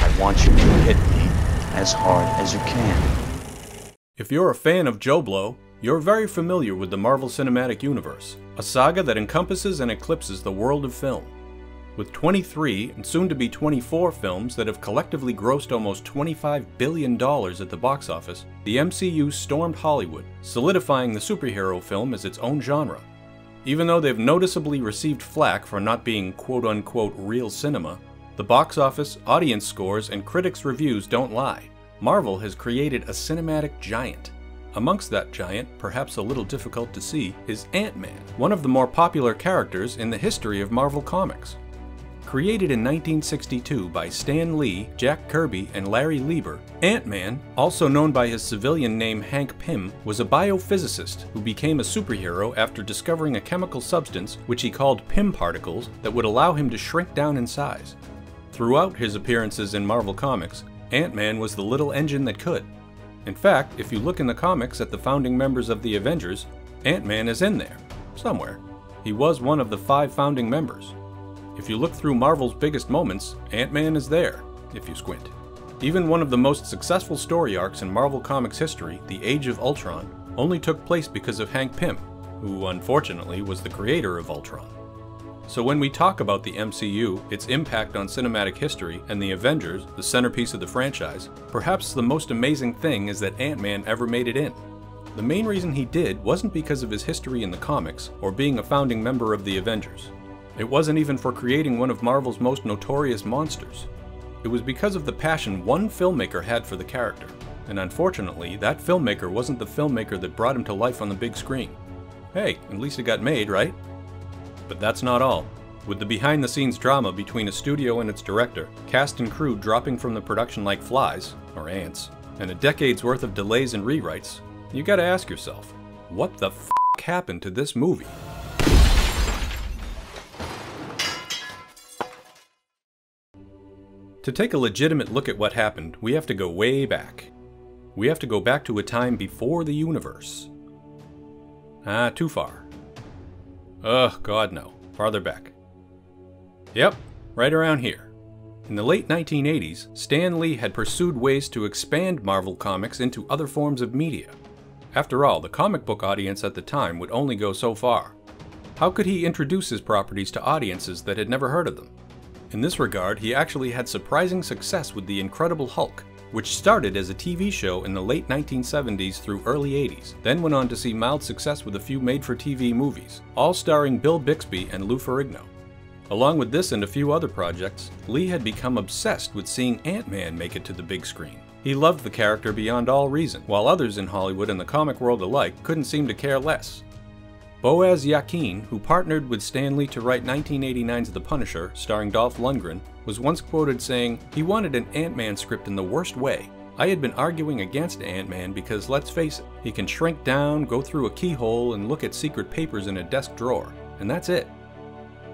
I want you to hit me as hard as you can. If you're a fan of JoBlo, you're very familiar with the Marvel Cinematic Universe, a saga that encompasses and eclipses the world of film. With 23 and soon to be 24 films that have collectively grossed almost $25 billion at the box office, the MCU stormed Hollywood, solidifying the superhero film as its own genre. Even though they've noticeably received flack for not being quote unquote real cinema, the box office, audience scores, and critics' reviews don't lie. Marvel has created a cinematic giant. Amongst that giant, perhaps a little difficult to see, is Ant-Man, one of the more popular characters in the history of Marvel Comics. Created in 1962 by Stan Lee, Jack Kirby, and Larry Lieber, Ant-Man, also known by his civilian name Hank Pym, was a biophysicist who became a superhero after discovering a chemical substance which he called Pym particles that would allow him to shrink down in size. Throughout his appearances in Marvel Comics, Ant-Man was the little engine that could. In fact, if you look in the comics at the founding members of the Avengers, Ant-Man is in there, somewhere. He was one of the five founding members. If you look through Marvel's biggest moments, Ant-Man is there, if you squint. Even one of the most successful story arcs in Marvel Comics history, The Age of Ultron, only took place because of Hank Pym, who unfortunately was the creator of Ultron. So when we talk about the MCU, its impact on cinematic history, and the Avengers, the centerpiece of the franchise, perhaps the most amazing thing is that Ant-Man ever made it in. The main reason he did wasn't because of his history in the comics, or being a founding member of the Avengers. It wasn't even for creating one of Marvel's most notorious monsters. It was because of the passion one filmmaker had for the character, and unfortunately, that filmmaker wasn't the filmmaker that brought him to life on the big screen. Hey, at least it got made, right? But that's not all. With the behind the scenes drama between a studio and its director, cast and crew dropping from the production like flies, or ants, and a decade's worth of delays and rewrites, you gotta ask yourself, what the f happened to this movie? To take a legitimate look at what happened, we have to go way back. We have to go back to a time before the universe. Ah, too far. Ugh, God no. Farther back. Yep, right around here. In the late 1980s, Stan Lee had pursued ways to expand Marvel Comics into other forms of media. After all, the comic book audience at the time would only go so far. How could he introduce his properties to audiences that had never heard of them? In this regard, he actually had surprising success with The Incredible Hulk, which started as a TV show in the late 1970s through early 80s, then went on to see mild success with a few made-for-TV movies, all starring Bill Bixby and Lou Ferrigno. Along with this and a few other projects, Lee had become obsessed with seeing Ant-Man make it to the big screen. He loved the character beyond all reason, while others in Hollywood and the comic world alike couldn't seem to care less. Boaz Yakin, who partnered with Stan Lee to write 1989's The Punisher, starring Dolph Lundgren, was once quoted saying, He wanted an Ant-Man script in the worst way. I had been arguing against Ant-Man because, let's face it, he can shrink down, go through a keyhole, and look at secret papers in a desk drawer, and that's it.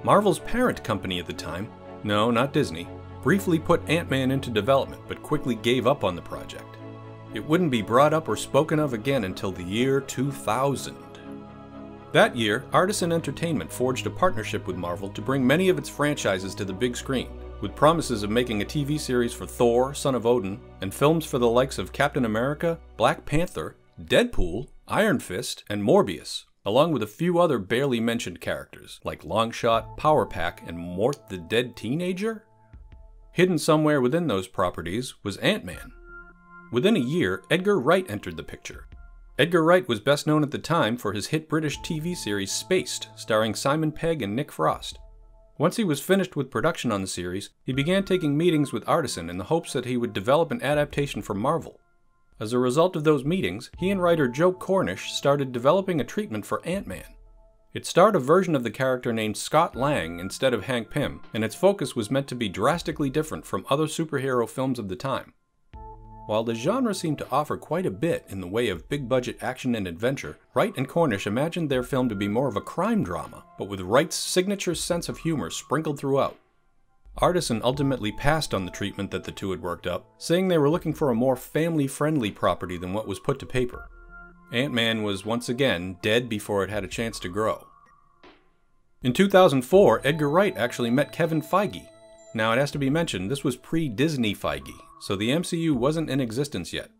Marvel's parent company at the time, no, not Disney, briefly put Ant-Man into development but quickly gave up on the project. It wouldn't be brought up or spoken of again until the year 2000. That year, Artisan Entertainment forged a partnership with Marvel to bring many of its franchises to the big screen, with promises of making a TV series for Thor, Son of Odin, and films for the likes of Captain America, Black Panther, Deadpool, Iron Fist, and Morbius, along with a few other barely mentioned characters, like Longshot, Power Pack, and Mort the Dead Teenager? Hidden somewhere within those properties was Ant-Man. Within a year, Edgar Wright entered the picture, Edgar Wright was best known at the time for his hit British TV series Spaced, starring Simon Pegg and Nick Frost. Once he was finished with production on the series, he began taking meetings with Artisan in the hopes that he would develop an adaptation for Marvel. As a result of those meetings, he and writer Joe Cornish started developing a treatment for Ant-Man. It starred a version of the character named Scott Lang instead of Hank Pym, and its focus was meant to be drastically different from other superhero films of the time. While the genre seemed to offer quite a bit in the way of big budget action and adventure, Wright and Cornish imagined their film to be more of a crime drama, but with Wright's signature sense of humor sprinkled throughout. Artisan ultimately passed on the treatment that the two had worked up, saying they were looking for a more family friendly property than what was put to paper. Ant Man was once again dead before it had a chance to grow. In 2004, Edgar Wright actually met Kevin Feige, Now, it has to be mentioned, this was pre Disney Feige, so the MCU wasn't in existence yet.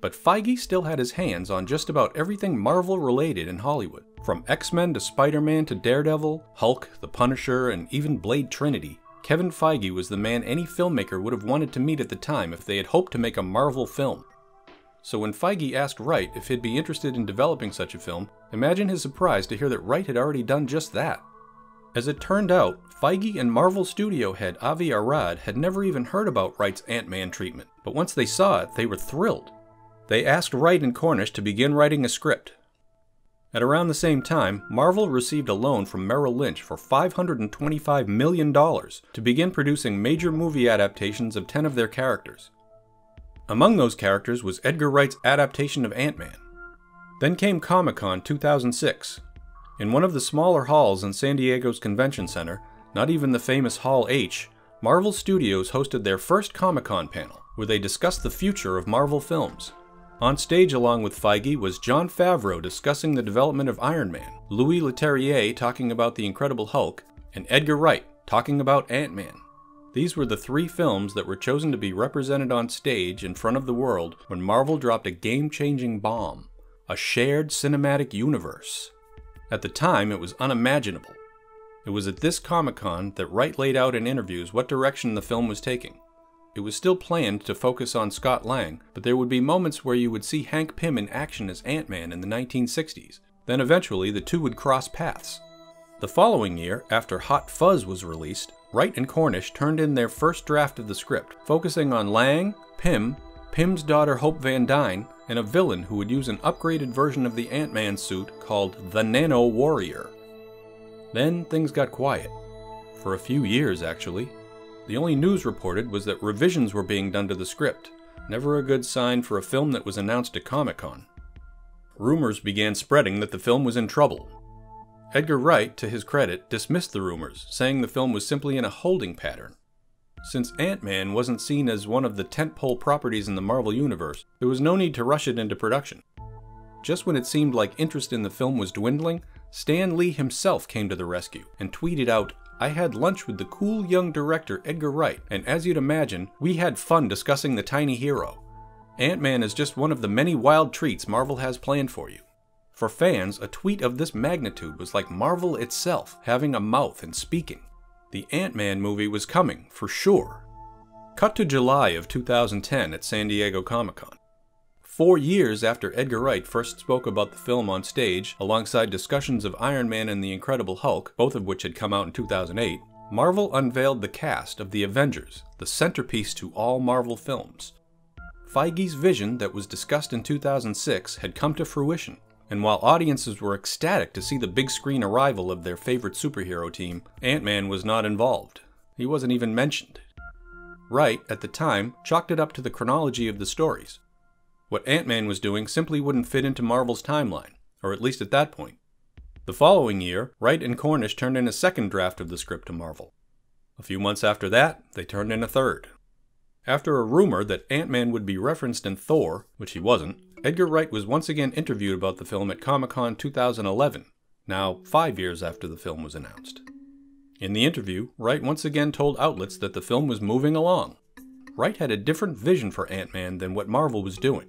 But Feige still had his hands on just about everything Marvel related in Hollywood. From X Men to Spider Man to Daredevil, Hulk, The Punisher, and even Blade Trinity, Kevin Feige was the man any filmmaker would have wanted to meet at the time if they had hoped to make a Marvel film. So when Feige asked Wright if he'd be interested in developing such a film, imagine his surprise to hear that Wright had already done just that. As it turned out, Feige and Marvel studio head Avi Arad had never even heard about Wright's Ant-Man treatment, but once they saw it, they were thrilled. They asked Wright and Cornish to begin writing a script. At around the same time, Marvel received a loan from Merrill Lynch for $525 million to begin producing major movie adaptations of 10 of their characters. Among those characters was Edgar Wright's adaptation of Ant-Man. Then came Comic-Con 2006. In one of the smaller halls in San Diego's Convention Center, not even the famous Hall H, Marvel Studios hosted their first Comic-Con panel, where they discussed the future of Marvel films. On stage along with Feige was Jon Favreau discussing the development of Iron Man, Louis Leterrier talking about The Incredible Hulk, and Edgar Wright talking about Ant-Man. These were the three films that were chosen to be represented on stage in front of the world when Marvel dropped a game changing bomb a shared cinematic universe. At the time, it was unimaginable. It was at this Comic Con that Wright laid out in interviews what direction the film was taking. It was still planned to focus on Scott Lang, but there would be moments where you would see Hank Pym in action as Ant Man in the 1960s. Then eventually, the two would cross paths. The following year, after Hot Fuzz was released, Wright and Cornish turned in their first draft of the script, focusing on Lang, Pym, Pym's daughter Hope Van Dyne, and a villain who would use an upgraded version of the Ant Man suit called the Nano Warrior. Then things got quiet. For a few years, actually. The only news reported was that revisions were being done to the script, never a good sign for a film that was announced at Comic Con. Rumors began spreading that the film was in trouble, Edgar Wright, to his credit, dismissed the rumors, saying the film was simply in a holding pattern. Since Ant-Man wasn't seen as one of the tentpole properties in the Marvel Universe, there was no need to rush it into production. Just when it seemed like interest in the film was dwindling, Stan Lee himself came to the rescue and tweeted out, I had lunch with the cool young director Edgar Wright, and as you'd imagine, we had fun discussing the tiny hero. Ant-Man is just one of the many wild treats Marvel has planned for you. For fans, a tweet of this magnitude was like Marvel itself having a mouth and speaking. The Ant-Man movie was coming, for sure. Cut to July of 2010 at San Diego Comic-Con. Four years after Edgar Wright first spoke about the film on stage, alongside discussions of Iron Man and the Incredible Hulk, both of which had come out in 2008, Marvel unveiled the cast of The Avengers, the centerpiece to all Marvel films. Feige's vision that was discussed in 2006 had come to fruition, and while audiences were ecstatic to see the big screen arrival of their favorite superhero team, Ant-Man was not involved. He wasn't even mentioned. Wright, at the time, chalked it up to the chronology of the stories. What Ant-Man was doing simply wouldn't fit into Marvel's timeline, or at least at that point. The following year, Wright and Cornish turned in a second draft of the script to Marvel. A few months after that, they turned in a third. After a rumor that Ant-Man would be referenced in Thor, which he wasn't, Edgar Wright was once again interviewed about the film at Comic Con 2011, now five years after the film was announced. In the interview, Wright once again told outlets that the film was moving along. Wright had a different vision for Ant Man than what Marvel was doing.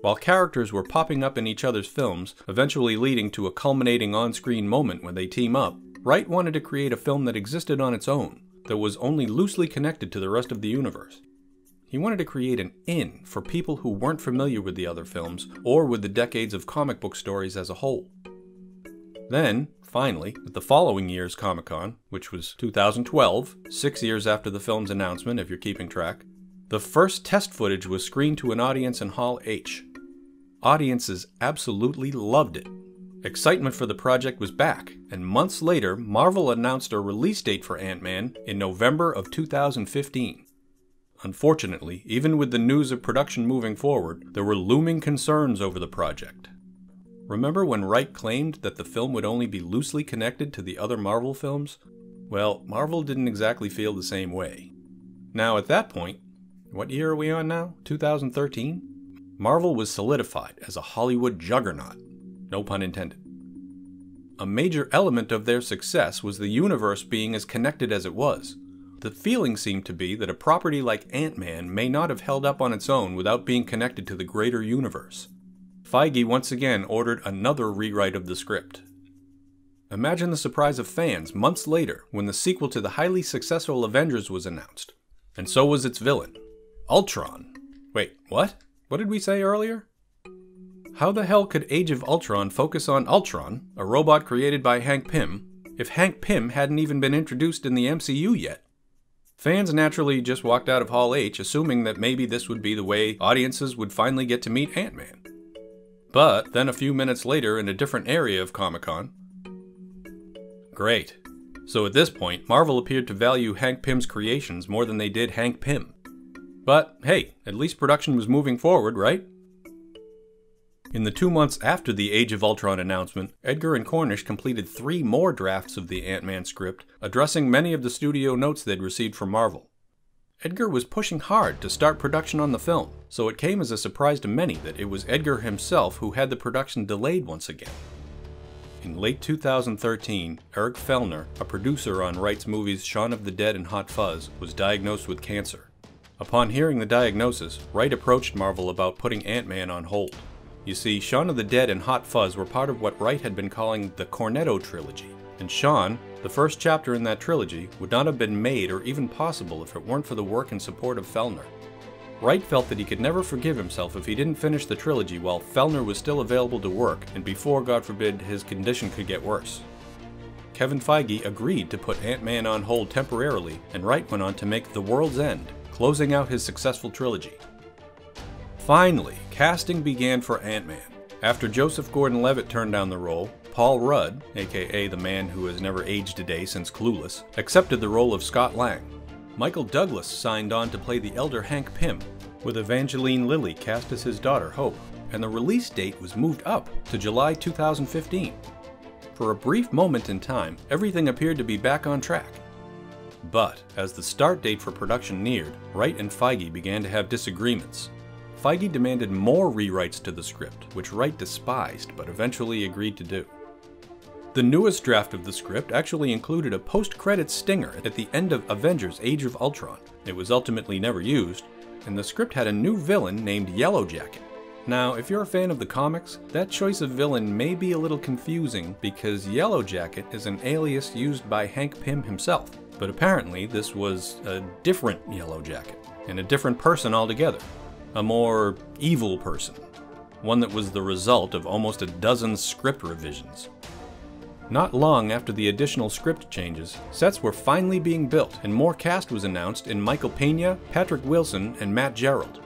While characters were popping up in each other's films, eventually leading to a culminating on screen moment when they team up, Wright wanted to create a film that existed on its own, that was only loosely connected to the rest of the universe. He wanted to create an in for people who weren't familiar with the other films or with the decades of comic book stories as a whole. Then, finally, at the following year's Comic Con, which was 2012, six years after the film's announcement, if you're keeping track, the first test footage was screened to an audience in Hall H. Audiences absolutely loved it. Excitement for the project was back, and months later, Marvel announced a release date for Ant Man in November of 2015. Unfortunately, even with the news of production moving forward, there were looming concerns over the project. Remember when Wright claimed that the film would only be loosely connected to the other Marvel films? Well, Marvel didn't exactly feel the same way. Now, at that point, what year are we on now? 2013? Marvel was solidified as a Hollywood juggernaut. No pun intended. A major element of their success was the universe being as connected as it was, the feeling seemed to be that a property like Ant-Man may not have held up on its own without being connected to the greater universe. Feige once again ordered another rewrite of the script. Imagine the surprise of fans months later when the sequel to the highly successful Avengers was announced. And so was its villain, Ultron. Wait, what? What did we say earlier? How the hell could Age of Ultron focus on Ultron, a robot created by Hank Pym, if Hank Pym hadn't even been introduced in the MCU yet? Fans naturally just walked out of Hall H assuming that maybe this would be the way audiences would finally get to meet Ant Man. But then a few minutes later, in a different area of Comic Con, Great. So at this point, Marvel appeared to value Hank Pym's creations more than they did Hank Pym. But hey, at least production was moving forward, right? In the two months after the Age of Ultron announcement, Edgar and Cornish completed three more drafts of the Ant-Man script, addressing many of the studio notes they'd received from Marvel. Edgar was pushing hard to start production on the film, so it came as a surprise to many that it was Edgar himself who had the production delayed once again. In late 2013, Eric Fellner, a producer on Wright's movies Shaun of the Dead and Hot Fuzz, was diagnosed with cancer. Upon hearing the diagnosis, Wright approached Marvel about putting Ant-Man on hold. You see, Shaun of the Dead and Hot Fuzz were part of what Wright had been calling the Cornetto trilogy, and Shaun, the first chapter in that trilogy, would not have been made or even possible if it weren't for the work and support of Fellner. Wright felt that he could never forgive himself if he didn't finish the trilogy while Fellner was still available to work and before, God forbid, his condition could get worse. Kevin Feige agreed to put Ant-Man on hold temporarily, and Wright went on to make The World's End, closing out his successful trilogy. Finally, casting began for Ant-Man. After Joseph Gordon-Levitt turned down the role, Paul Rudd, aka the man who has never aged a day since Clueless, accepted the role of Scott Lang. Michael Douglas signed on to play the elder Hank Pym, with Evangeline Lilly cast as his daughter Hope, and the release date was moved up to July 2015. For a brief moment in time, everything appeared to be back on track. But as the start date for production neared, Wright and Feige began to have disagreements, Feige demanded more rewrites to the script, which Wright despised but eventually agreed to do. The newest draft of the script actually included a post-credits stinger at the end of Avengers Age of Ultron. It was ultimately never used, and the script had a new villain named Yellowjacket. Now, if you're a fan of the comics, that choice of villain may be a little confusing because Yellowjacket is an alias used by Hank Pym himself. But apparently, this was a different Yellowjacket, and a different person altogether a more evil person, one that was the result of almost a dozen script revisions. Not long after the additional script changes, sets were finally being built and more cast was announced in Michael Pena, Patrick Wilson, and Matt Gerald.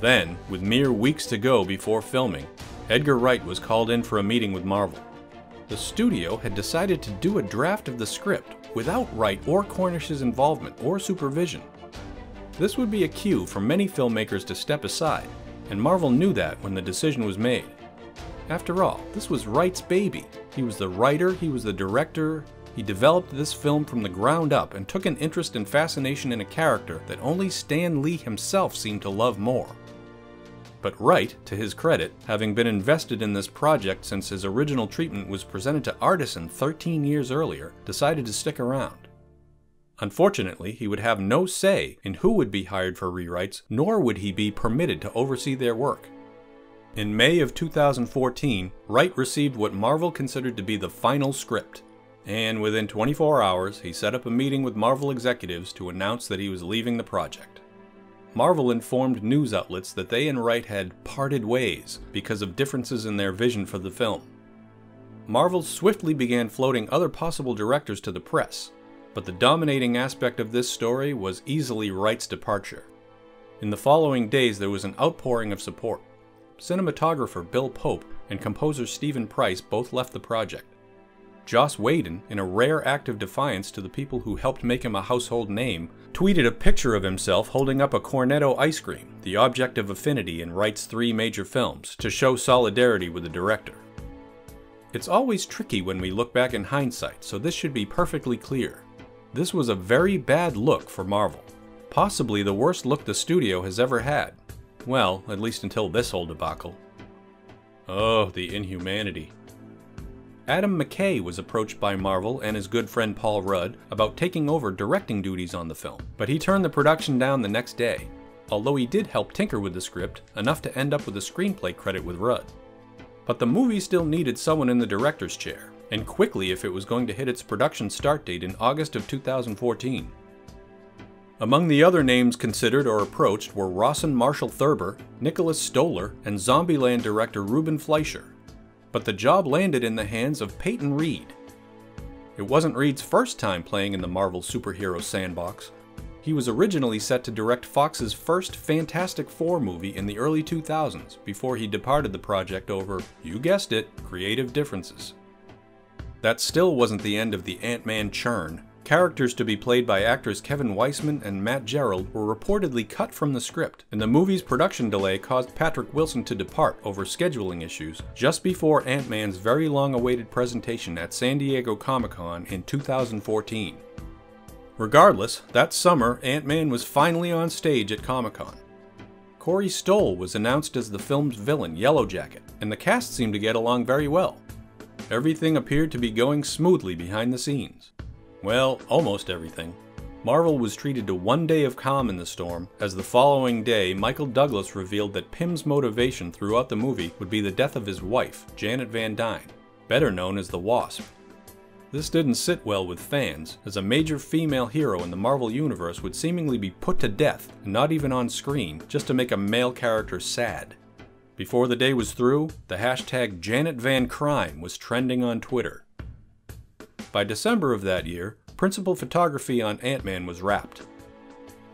Then, with mere weeks to go before filming, Edgar Wright was called in for a meeting with Marvel. The studio had decided to do a draft of the script without Wright or Cornish's involvement or supervision. This would be a cue for many filmmakers to step aside, and Marvel knew that when the decision was made. After all, this was Wright's baby. He was the writer, he was the director, he developed this film from the ground up and took an interest and fascination in a character that only Stan Lee himself seemed to love more. But Wright, to his credit, having been invested in this project since his original treatment was presented to Artisan 13 years earlier, decided to stick around. Unfortunately, he would have no say in who would be hired for rewrites, nor would he be permitted to oversee their work. In May of 2014, Wright received what Marvel considered to be the final script, and within 24 hours, he set up a meeting with Marvel executives to announce that he was leaving the project. Marvel informed news outlets that they and Wright had parted ways because of differences in their vision for the film. Marvel swiftly began floating other possible directors to the press, but the dominating aspect of this story was easily Wright's departure. In the following days, there was an outpouring of support. Cinematographer Bill Pope and composer Steven Price both left the project. Joss Whedon, in a rare act of defiance to the people who helped make him a household name, tweeted a picture of himself holding up a Cornetto ice cream, the object of affinity in Wright's three major films, to show solidarity with the director. It's always tricky when we look back in hindsight, so this should be perfectly clear. This was a very bad look for Marvel. Possibly the worst look the studio has ever had. Well, at least until this whole debacle. Oh, the inhumanity. Adam McKay was approached by Marvel and his good friend Paul Rudd about taking over directing duties on the film, but he turned the production down the next day, although he did help tinker with the script enough to end up with a screenplay credit with Rudd. But the movie still needed someone in the director's chair, and quickly if it was going to hit its production start date in August of 2014. Among the other names considered or approached were Rawson Marshall Thurber, Nicholas Stoller, and Zombieland director Ruben Fleischer but the job landed in the hands of Peyton Reed. It wasn't Reed's first time playing in the Marvel superhero sandbox. He was originally set to direct Fox's first Fantastic Four movie in the early 2000s before he departed the project over, you guessed it, creative differences. That still wasn't the end of the Ant-Man churn. Characters to be played by actors Kevin Weisman and Matt Gerald were reportedly cut from the script, and the movie's production delay caused Patrick Wilson to depart over scheduling issues just before Ant-Man's very long-awaited presentation at San Diego Comic-Con in 2014. Regardless, that summer, Ant-Man was finally on stage at Comic-Con. Corey Stoll was announced as the film's villain, Yellowjacket, and the cast seemed to get along very well. Everything appeared to be going smoothly behind the scenes. Well, almost everything. Marvel was treated to one day of calm in the storm, as the following day Michael Douglas revealed that Pym's motivation throughout the movie would be the death of his wife, Janet Van Dyne, better known as the Wasp. This didn't sit well with fans, as a major female hero in the Marvel Universe would seemingly be put to death, not even on screen, just to make a male character sad. Before the day was through, the hashtag Janet Van Crime was trending on Twitter, by December of that year, principal photography on Ant-Man was wrapped.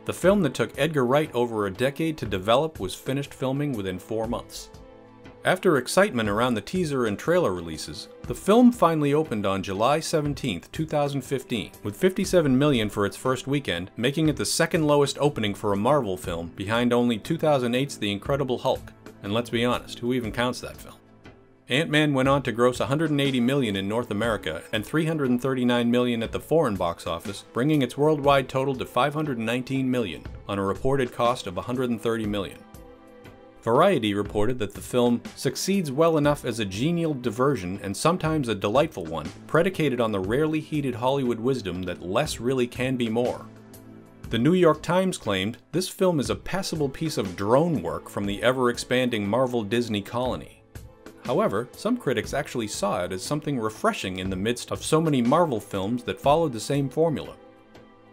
The film that took Edgar Wright over a decade to develop was finished filming within four months. After excitement around the teaser and trailer releases, the film finally opened on July 17, 2015, with 57 million for its first weekend, making it the second lowest opening for a Marvel film behind only 2008's The Incredible Hulk. And let's be honest, who even counts that film? Ant-Man went on to gross 180 million in North America and 339 million at the foreign box office, bringing its worldwide total to 519 million on a reported cost of 130 million. Variety reported that the film succeeds well enough as a genial diversion and sometimes a delightful one, predicated on the rarely heeded Hollywood wisdom that less really can be more. The New York Times claimed this film is a passable piece of drone work from the ever expanding Marvel Disney colony. However, some critics actually saw it as something refreshing in the midst of so many Marvel films that followed the same formula.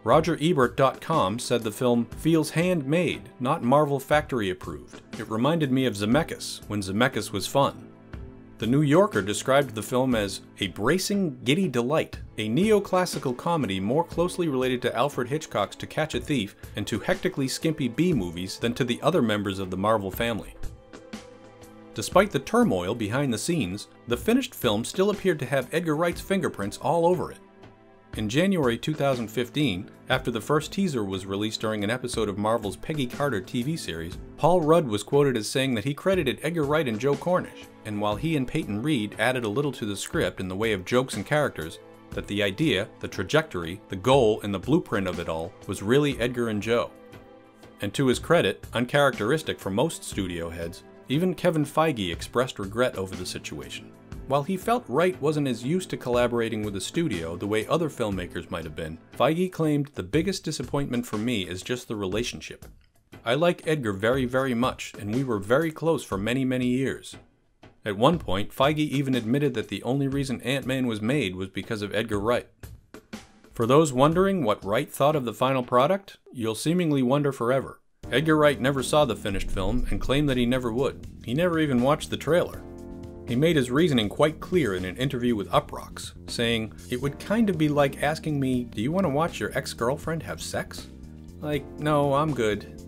RogerEbert.com said the film feels handmade, not Marvel factory approved. It reminded me of Zemeckis, when Zemeckis was fun. The New Yorker described the film as a bracing, giddy delight, a neoclassical comedy more closely related to Alfred Hitchcock's To Catch a Thief and to hectically skimpy B movies than to the other members of the Marvel family. Despite the turmoil behind the scenes, the finished film still appeared to have Edgar Wright's fingerprints all over it. In January 2015, after the first teaser was released during an episode of Marvel's Peggy Carter TV series, Paul Rudd was quoted as saying that he credited Edgar Wright and Joe Cornish, and while he and Peyton Reed added a little to the script in the way of jokes and characters, that the idea, the trajectory, the goal, and the blueprint of it all was really Edgar and Joe. And to his credit, uncharacteristic for most studio heads, even Kevin Feige expressed regret over the situation. While he felt Wright wasn't as used to collaborating with the studio the way other filmmakers might have been, Feige claimed the biggest disappointment for me is just the relationship. I like Edgar very, very much, and we were very close for many, many years. At one point, Feige even admitted that the only reason Ant-Man was made was because of Edgar Wright. For those wondering what Wright thought of the final product, you'll seemingly wonder forever. Edgar Wright never saw the finished film and claimed that he never would. He never even watched the trailer. He made his reasoning quite clear in an interview with Uproxx, saying, It would kind of be like asking me, Do you want to watch your ex girlfriend have sex? Like, no, I'm good.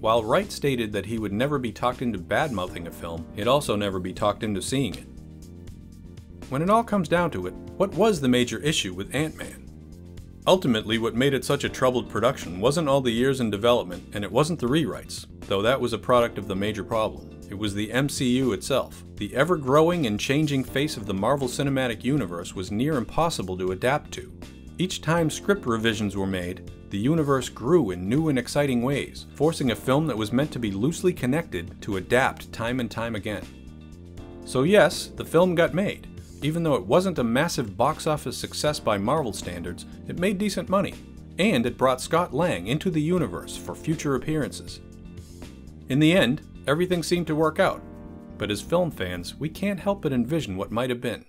While Wright stated that he would never be talked into badmouthing a film, he'd also never be talked into seeing it. When it all comes down to it, what was the major issue with Ant Man? Ultimately, what made it such a troubled production wasn't all the years in development, and it wasn't the rewrites, though that was a product of the major problem. It was the MCU itself. The ever growing and changing face of the Marvel Cinematic Universe was near impossible to adapt to. Each time script revisions were made, the universe grew in new and exciting ways, forcing a film that was meant to be loosely connected to adapt time and time again. So, yes, the film got made. Even though it wasn't a massive box office success by Marvel standards, it made decent money, and it brought Scott Lang into the universe for future appearances. In the end, everything seemed to work out, but as film fans, we can't help but envision what might have been.